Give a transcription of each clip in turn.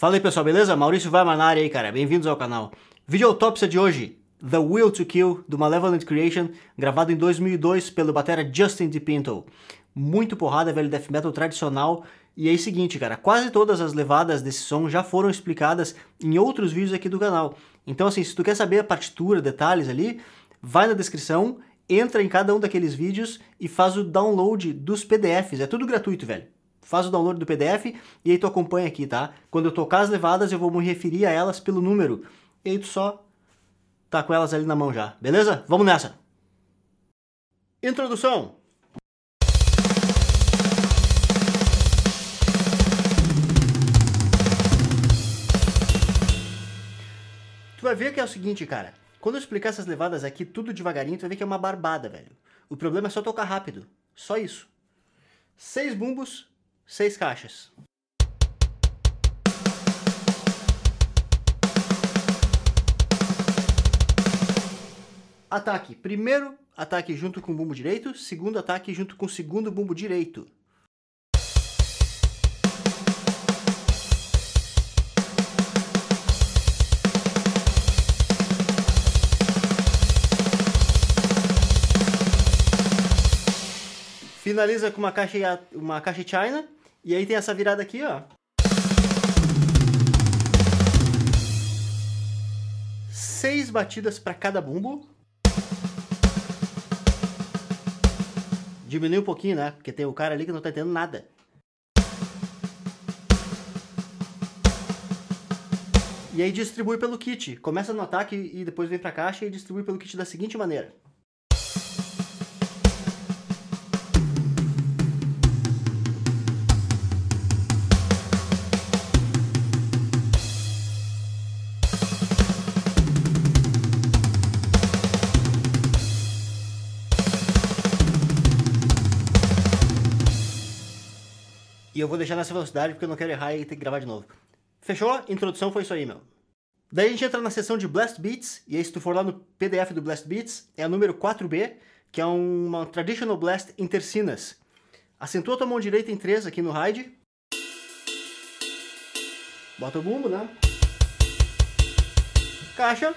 Fala aí pessoal, beleza? Maurício Weimar na aí, cara. Bem-vindos ao canal. Vídeo autópsia de hoje, The Will to Kill, do Malevolent Creation, gravado em 2002 pelo batera Justin DePinto. Muito porrada, velho, death metal tradicional. E é o seguinte, cara, quase todas as levadas desse som já foram explicadas em outros vídeos aqui do canal. Então assim, se tu quer saber a partitura, detalhes ali, vai na descrição, entra em cada um daqueles vídeos e faz o download dos PDFs. É tudo gratuito, velho faz o download do PDF e aí tu acompanha aqui, tá? Quando eu tocar as levadas, eu vou me referir a elas pelo número. E aí tu só tá com elas ali na mão já, beleza? Vamos nessa! Introdução! Tu vai ver que é o seguinte, cara. Quando eu explicar essas levadas aqui tudo devagarinho, tu vai ver que é uma barbada, velho. O problema é só tocar rápido. Só isso. Seis bumbos, seis caixas. Ataque. Primeiro ataque junto com o bumbo direito, segundo ataque junto com o segundo bumbo direito. Finaliza com uma caixa, uma caixa China e aí tem essa virada aqui, ó. Seis batidas para cada bumbo. Diminui um pouquinho, né? Porque tem o cara ali que não tá entendendo nada. E aí distribui pelo kit. Começa no ataque e depois vem pra caixa e distribui pelo kit da seguinte maneira. E eu vou deixar nessa velocidade porque eu não quero errar e ter que gravar de novo. Fechou? Introdução foi isso aí, meu. Daí a gente entra na seção de Blast Beats, e aí se tu for lá no PDF do Blast Beats, é a número 4B, que é uma Traditional Blast Intercinas. Acentua tua mão direita em 3 aqui no ride. Bota o bumbo, né? Caixa.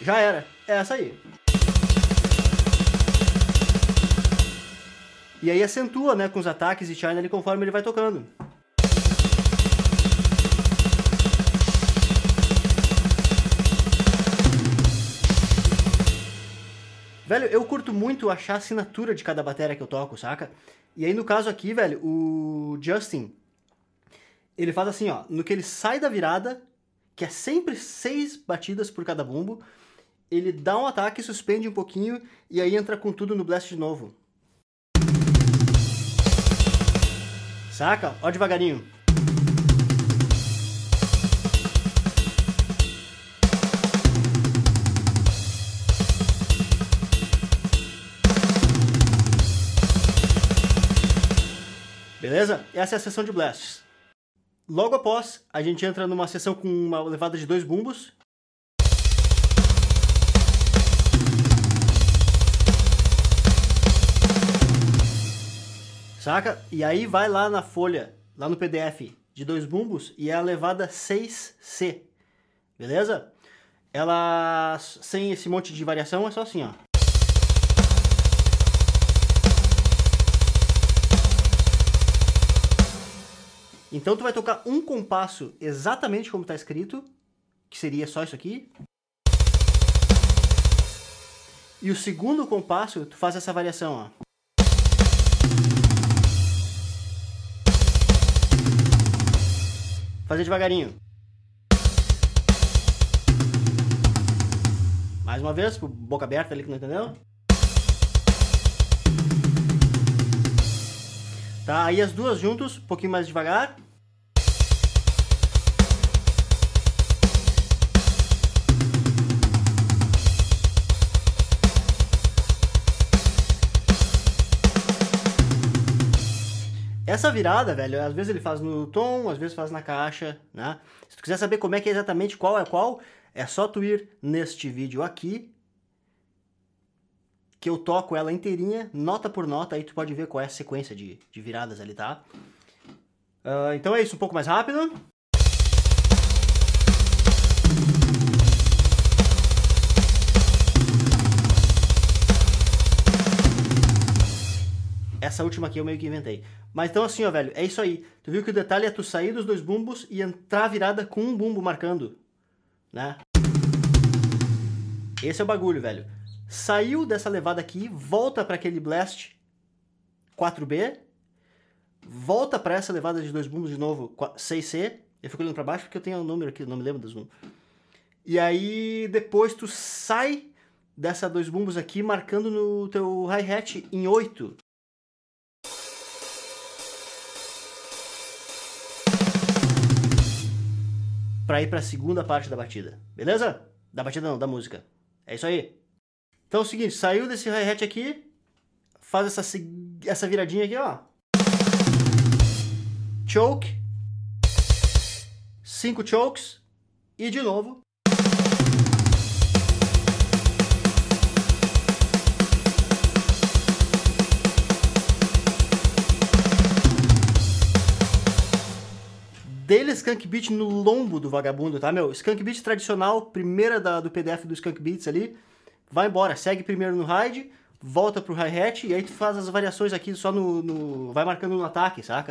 Já era. É essa aí. E aí acentua, né, com os ataques e China ali conforme ele vai tocando. Velho, eu curto muito achar a assinatura de cada bateria que eu toco, saca? E aí no caso aqui, velho, o Justin, ele faz assim, ó, no que ele sai da virada, que é sempre seis batidas por cada bumbo, ele dá um ataque, suspende um pouquinho e aí entra com tudo no blast de novo. Saca? Ó devagarinho. Beleza? Essa é a sessão de blasts. Logo após, a gente entra numa sessão com uma levada de dois bumbos Saca? E aí vai lá na folha, lá no PDF de dois bumbos e é a levada 6C. Beleza? Ela, sem esse monte de variação, é só assim, ó. Então tu vai tocar um compasso exatamente como está escrito, que seria só isso aqui. E o segundo compasso, tu faz essa variação, ó. Fazer devagarinho. Mais uma vez, boca aberta ali que não entendeu. Tá, aí as duas juntos, um pouquinho mais devagar. Essa virada, velho, às vezes ele faz no tom, às vezes faz na caixa, né? Se tu quiser saber como é que é exatamente qual é qual, é só tu ir neste vídeo aqui, que eu toco ela inteirinha, nota por nota, aí tu pode ver qual é a sequência de, de viradas ali, tá? Uh, então é isso, um pouco mais rápido. Essa última aqui eu meio que inventei. Mas então assim, ó, velho, é isso aí. Tu viu que o detalhe é tu sair dos dois bumbos e entrar virada com um bumbo marcando, né? Esse é o bagulho, velho. Saiu dessa levada aqui, volta para aquele blast 4B, volta para essa levada de dois bumbos de novo, 6C. Eu fico olhando para baixo porque eu tenho o um número aqui, não me lembro dos números. E aí depois tu sai dessa dois bumbos aqui marcando no teu hi-hat em 8. Para ir para a segunda parte da batida, beleza? Da batida não, da música. É isso aí. Então é o seguinte, saiu desse hi-hat aqui, faz essa, essa viradinha aqui, ó. Choke. Cinco chokes. E de novo. Dele Skunk Beat no lombo do vagabundo, tá, meu? Skunk Beat tradicional, primeira da, do PDF do Skunk Beats ali. Vai embora, segue primeiro no ride, volta pro hi-hat e aí tu faz as variações aqui só no, no... vai marcando no ataque, saca?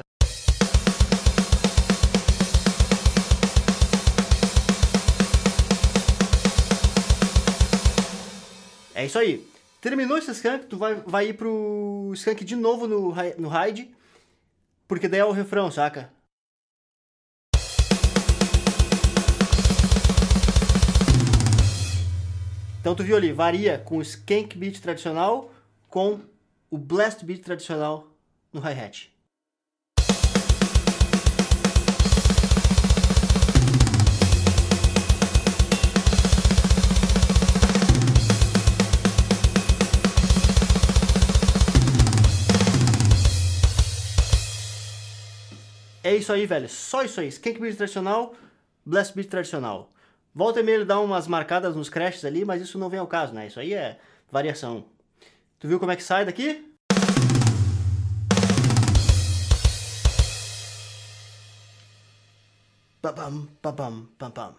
É isso aí. Terminou esse skunk, tu vai, vai ir pro skunk de novo no, no ride, porque daí é o refrão, saca? Então tu viu ali, varia com o skank beat tradicional com o blast beat tradicional no hi-hat. É isso aí, velho. Só isso aí. Skank beat tradicional, blast beat tradicional. Volta e meia ele dá umas marcadas nos crashes ali, mas isso não vem ao caso, né? Isso aí é variação. Tu viu como é que sai daqui? Pam, pam, pam,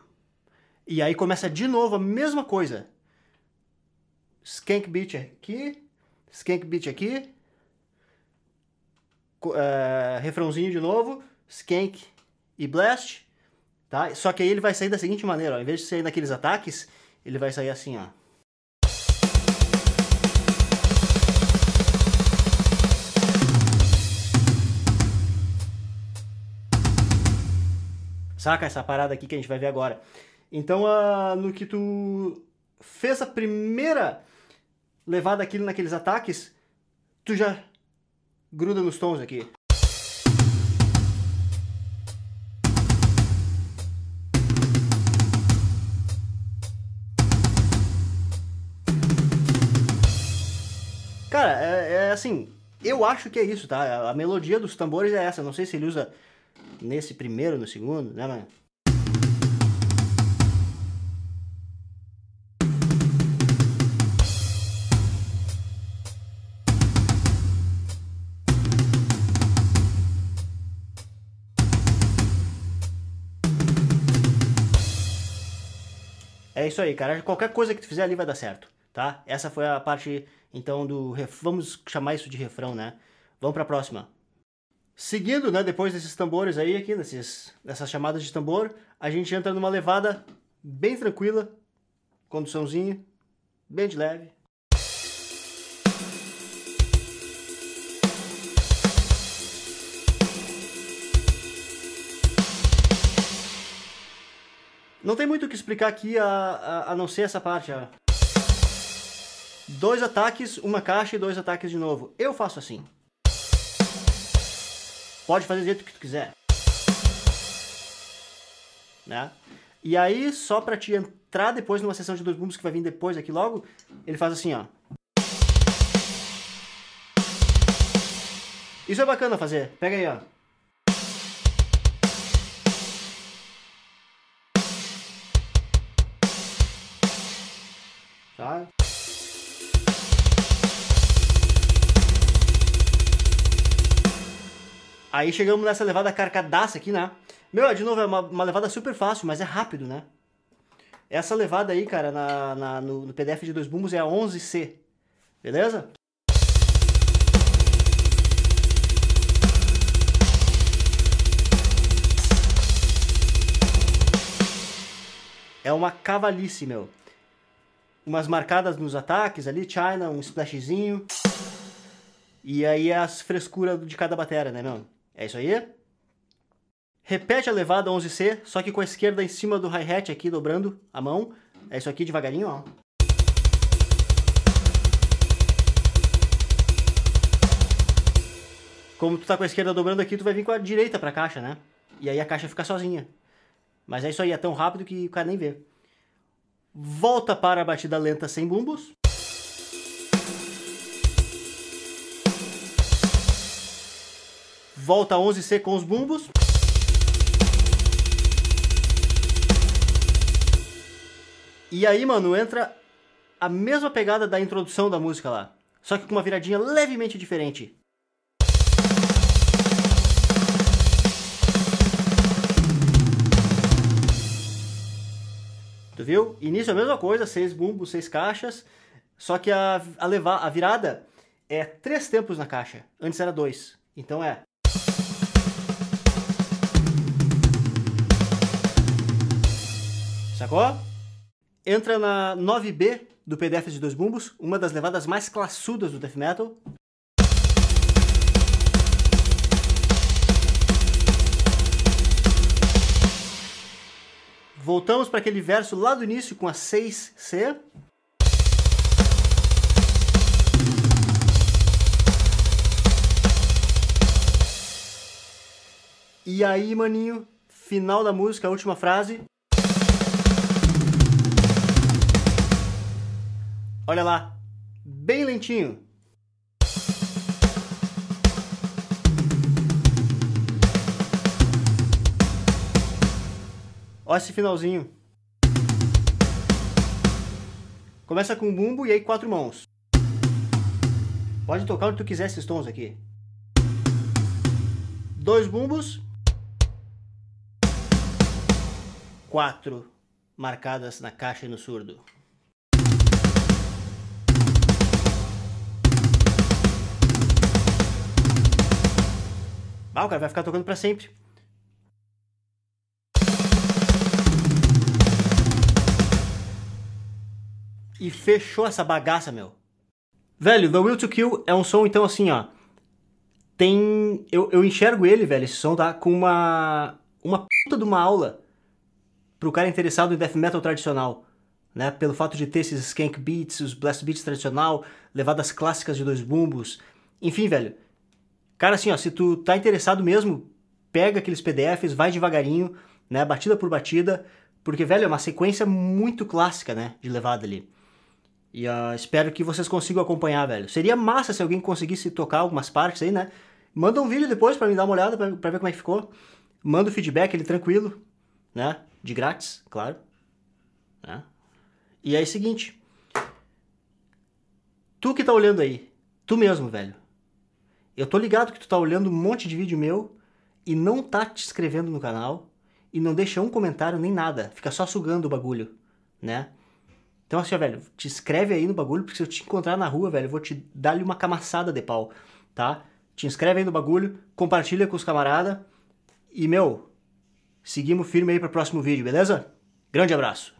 E aí começa de novo a mesma coisa. Skank beat aqui, skank beat aqui, uh, refrãozinho de novo, skank e blast, Tá? Só que aí ele vai sair da seguinte maneira, ó. Em vez de sair naqueles ataques, ele vai sair assim, ó. Saca essa parada aqui que a gente vai ver agora. Então, uh, no que tu fez a primeira levada aqui naqueles ataques, tu já gruda nos tons aqui. Cara, é, é, assim, eu acho que é isso, tá? A melodia dos tambores é essa. Não sei se ele usa nesse primeiro, no segundo, né, mano? É isso aí, cara. Qualquer coisa que tu fizer ali vai dar certo, tá? Essa foi a parte então, do vamos chamar isso de refrão, né? Vamos para a próxima. Seguindo, né, depois desses tambores aí, aqui, desses, dessas chamadas de tambor, a gente entra numa levada bem tranquila, conduçãozinha, bem de leve. Não tem muito o que explicar aqui a, a, a não ser essa parte, ó dois ataques, uma caixa e dois ataques de novo. Eu faço assim. Pode fazer do jeito que tu quiser. Né? E aí, só pra te entrar depois numa sessão de dois bumbos que vai vir depois aqui logo, ele faz assim, ó. Isso é bacana fazer. Pega aí, ó. Aí chegamos nessa levada carcadaça aqui, né? Meu, de novo, é uma, uma levada super fácil, mas é rápido, né? Essa levada aí, cara, na, na no, no, PDF de dois bumbos é a 11C. Beleza? É uma cavalice, meu. Umas marcadas nos ataques ali, China, um splashzinho. E aí as frescuras de cada bateria, né, meu? É isso aí. Repete a levada 11C, só que com a esquerda em cima do hi-hat aqui, dobrando a mão. É isso aqui devagarinho, ó. Como tu tá com a esquerda dobrando aqui, tu vai vir com a direita pra caixa, né? E aí a caixa fica sozinha. Mas é isso aí, é tão rápido que o cara nem vê. Volta para a batida lenta sem bumbos. Volta 11C com os bumbos. E aí, mano, entra a mesma pegada da introdução da música lá, só que com uma viradinha levemente diferente. Tu viu? Início é a mesma coisa, seis bumbos, seis caixas, só que a, a, levar, a virada é três tempos na caixa. Antes era dois. Então é Sacou? Entra na 9B do PDF de dois bumbos, uma das levadas mais classudas do death metal. Voltamos para aquele verso lá do início com a 6C. E aí, maninho, final da música, última frase. Olha lá, bem lentinho. Olha esse finalzinho. Começa com bumbo e aí quatro mãos. Pode tocar onde tu quiser esses tons aqui. Dois bumbos. Quatro marcadas na caixa e no surdo. Ah, o cara vai ficar tocando para sempre. E fechou essa bagaça, meu. Velho, The Will to Kill é um som, então, assim, ó. Tem. Eu, eu enxergo ele, velho, esse som, tá? Com uma. Uma puta de uma aula pro cara interessado em death metal tradicional. Né? Pelo fato de ter esses skank beats, os blast beats tradicional, levadas clássicas de dois bumbos. Enfim, velho. Cara, assim, ó, se tu tá interessado mesmo, pega aqueles PDFs, vai devagarinho, né, batida por batida, porque, velho, é uma sequência muito clássica, né, de levada ali. E uh, espero que vocês consigam acompanhar, velho. Seria massa se alguém conseguisse tocar algumas partes aí, né? Manda um vídeo depois para me dar uma olhada, pra ver como é que ficou. Manda o feedback, ele tranquilo, né? De grátis, claro. Né? E aí, é seguinte. Tu que tá olhando aí, tu mesmo, velho eu tô ligado que tu tá olhando um monte de vídeo meu e não tá te inscrevendo no canal e não deixa um comentário nem nada, fica só sugando o bagulho, né? Então assim, ó, velho, te inscreve aí no bagulho, porque se eu te encontrar na rua, velho, eu vou te dar-lhe uma camaçada de pau, tá? Te inscreve aí no bagulho, compartilha com os camaradas e, meu, seguimos firme aí pro próximo vídeo, beleza? Grande abraço!